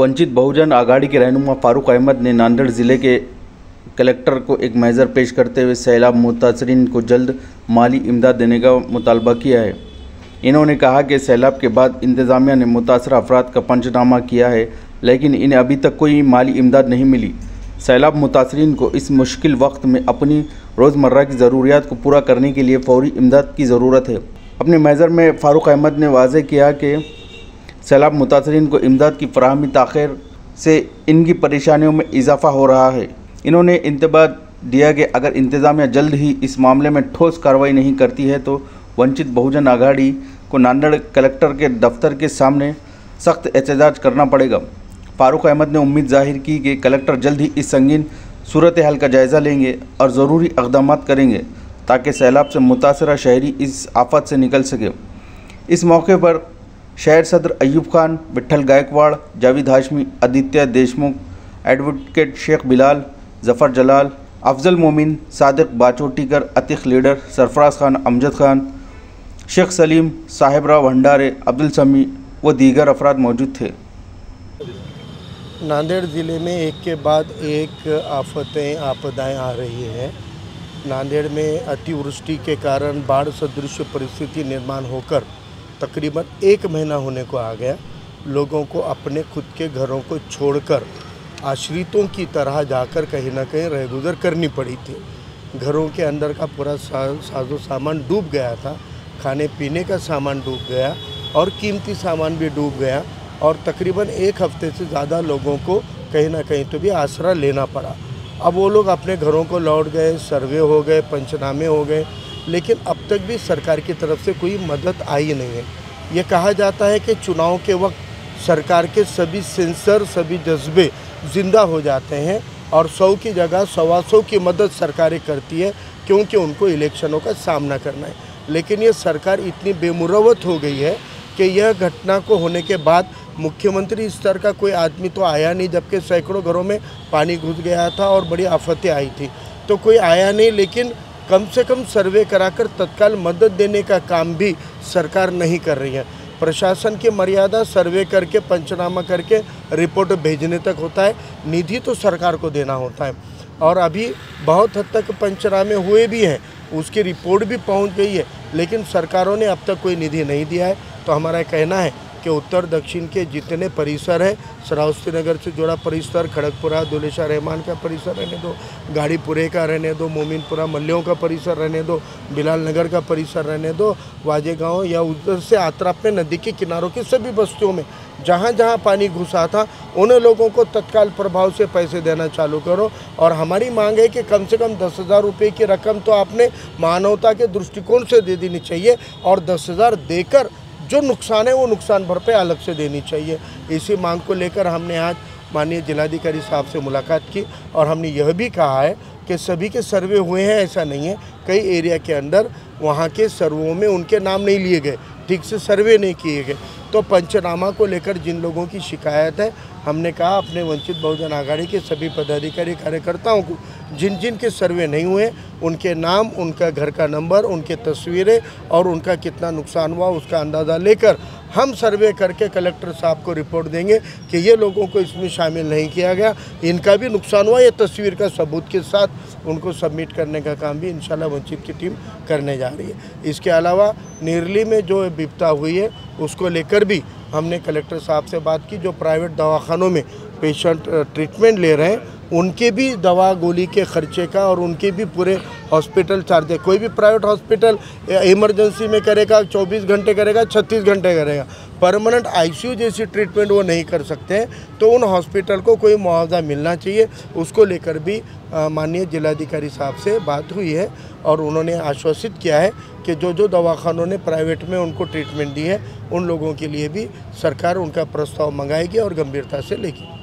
वंचित बहुजन आघाड़ी के रहनुमा फारूक अहमद ने नांदेड़ ज़िले के कलेक्टर को एक मेजर पेश करते हुए सैलाब मुतासरीन को जल्द माली इमदाद देने का मुतालबा किया है। इन्होंने कहा कि सैलाब के बाद इंतज़ामिया ने मुतासर अफराद का पंचनामा किया है, लेकिन इन्हें अभी तक कोई माली इमदाद नहीं मिली। सैलाब मुतासरीन को इस मुश्किल वक्त में अपनी रोज़मर्रा की ज़रूरियात को पूरा करने के लिए फौरी इमदाद की ज़रूरत है। अपने मेज़र में फ़ारूक अहमद ने वाजे किया कि सैलाब मुतासरीन को इमदाद की फरहमी तखिर से इनकी परेशानियों में इजाफ़ा हो रहा है। इन्होंने इंतबा दिया कि अगर इंतज़ामिया जल्द ही इस मामले में ठोस कार्रवाई नहीं करती है तो वंचित बहुजन आघाड़ी को नांदेड़ कलेक्टर के दफ्तर के सामने सख्त एहतजाज करना पड़ेगा। फ़ारूक अहमद ने उम्मीद ज़ाहिर की कि कलेक्टर जल्द ही इस संगीन सूरत हाल का जायज़ा लेंगे और ज़रूरी इकदाम करेंगे, ताकि सैलाब से मुतासर शहरी इस आफत से निकल सके। इस मौके पर शहर सदर अयूब खान विठल गायकवाड़, जावेद हाशमी, आदित्य देशमुख, एडवोकेट शेख बिलाल, ज़फ़र जलाल, अफजल मोमिन, सादिक बाचोटीकर अतिक लीडर, सरफराज खान, अमजद खान, शेख सलीम साहिबरा भंडारे, अब्दुल समी व दीगर अफराद मौजूद थे। नांदेड़ ज़िले में एक के बाद एक आफतें आपदाएँ आ रही हैं। नांदेड़ में अतिवृष्टि के कारण बाढ़ सदृश परिस्थिति निर्माण होकर तकरीबन एक महीना होने को आ गया। लोगों को अपने खुद के घरों को छोड़कर, आश्रितों की तरह जाकर कहीं ना कहीं रह गुजर करनी पड़ी थी। घरों के अंदर का पूरा साजो सामान डूब गया था। खाने पीने का सामान डूब गया और कीमती सामान भी डूब गया और तकरीबन एक हफ़्ते से ज़्यादा लोगों को कहीं ना कहीं तो भी आसरा लेना पड़ा। अब वो लोग अपने घरों को लौट गए, सर्वे हो गए, पंचनामे हो गए। लेकिन अब तक भी सरकार की तरफ़ से कोई मदद आई नहीं है। ये कहा जाता है कि चुनाव के वक्त सरकार के सभी सेंसर, सभी जज्बे ज़िंदा हो जाते हैं और सौ की जगह, सवा सौ की मदद सरकारें करती है क्योंकि उनको इलेक्शनों का सामना करना है। लेकिन ये सरकार इतनी बेमुरवत हो गई है कि यह घटना को होने के बाद मुख्यमंत्री स्तर का कोई आदमी तो आया नहीं, जबकि सैकड़ों घरों में पानी घुस गया था और बड़ी आफतें आई थी। तो कोई आया नहीं, लेकिन कम से कम सर्वे कराकर तत्काल मदद देने का काम भी सरकार नहीं कर रही है। प्रशासन की मर्यादा सर्वे करके, पंचनामा करके रिपोर्ट भेजने तक होता है। निधि तो सरकार को देना होता है। और अभी बहुत हद तक पंचनामे हुए भी हैं। उसकी रिपोर्ट भी पहुँच गई है, लेकिन सरकारों ने अब तक कोई निधि नहीं दिया है। तो हमारा कहना है कि उत्तर, दक्षिण के जितने परिसर हैं सरावस्ती नगर से जुड़ा परिसर, खड़गपुरा, दुलेशा रहमान का परिसर रहने दो, गाड़ीपुरे का रहने दो, मोमिनपुरा, मल्लियों का परिसर रहने दो, बिलाल नगर का परिसर रहने दो वाजे गाँव या उधर से आत्राप में नदी के किनारों की सभी बस्तियों में, जहाँ जहाँ पानी घुसा था, उन लोगों को तत्काल प्रभाव से पैसे देना चालू करो। और हमारी मांग है कि कम से कम दस हज़ार रुपये की रकम तो आपने मानवता के दृष्टिकोण से दे देनी चाहिए और दस हज़ार देकर जो नुकसान है वो नुकसान भरपाई अलग से देनी चाहिए। इसी मांग को लेकर हमने आज माननीय जिलाधिकारी साहब से मुलाकात की और हमने यह भी कहा है कि सभी के सर्वे हुए हैं, ऐसा नहीं है। कई एरिया के अंदर वहाँ के सर्वों में उनके नाम नहीं लिए गए। ठीक से सर्वे नहीं किए गए। तो पंचनामा को लेकर जिन लोगों की शिकायत है हमने कहा, अपने वंचित बहुजन आघाड़ी के सभी पदाधिकारी कार्यकर्ताओं को, जिन जिन के सर्वे नहीं हुए, उनके नाम, उनका घर का नंबर, उनके तस्वीरें और उनका कितना नुकसान हुआ, उसका अंदाज़ा लेकर हम सर्वे करके कलेक्टर साहब को रिपोर्ट देंगे कि ये लोगों को इसमें शामिल नहीं किया गया। इनका भी नुकसान हुआ, ये तस्वीर का सबूत के साथ उनको सबमिट करने का काम भी इंशाल्लाह वंचित की टीम करने जा रही है। इसके अलावा निर्ली में जो विपता हुई है, उसको लेकर भी हमने कलेक्टर साहब से बात की, जो प्राइवेट दवाखानों में पेशेंट ट्रीटमेंट ले रहे हैं उनके भी दवा गोली के खर्चे का और उनके भी पूरे हॉस्पिटल चार्ज है। कोई भी प्राइवेट हॉस्पिटल इमरजेंसी में करेगा 24 घंटे करेगा 36 घंटे करेगा। परमानेंट आईसीयू जैसी ट्रीटमेंट वो नहीं कर सकते हैं। तो उन हॉस्पिटल को कोई मुआवजा मिलना चाहिए। उसको लेकर भी माननीय जिलाधिकारी साहब से बात हुई है और उन्होंने आश्वासित किया है कि जो जो दवाखानों ने प्राइवेट में उनको ट्रीटमेंट दी है, उन लोगों के लिए भी सरकार उनका प्रस्ताव मंगाएगी और गंभीरता से लेगी।